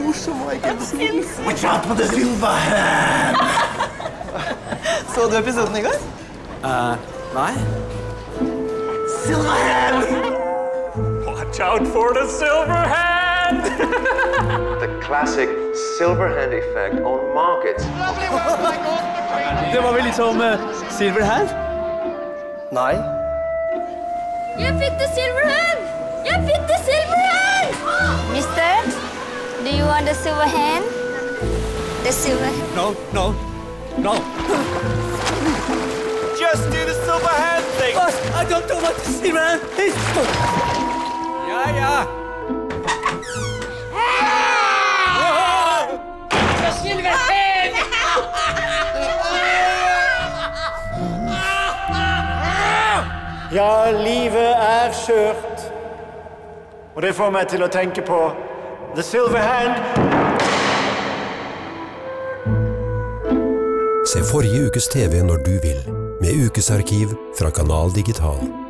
morsom, Michaelsen. Watch out for the silver hand! Så du episoden i går? Nei? Silver hand! Watch out for the silver hand! the classic silver hand effect on markets. Det var vel liksom uh, Silverhand? Nei. Jeg fikk the silver hand! Want the silver hand? The silver No, no, no. Just do the silver hand thing! Boss, I don't know what the Silverhand is. Ja, ja. Ja, livet er skjørt. Og det får meg til å tenke på The Silver Hand. Se forrige ukes TV når du vil, med ukesarkiv fra Kanal Digital.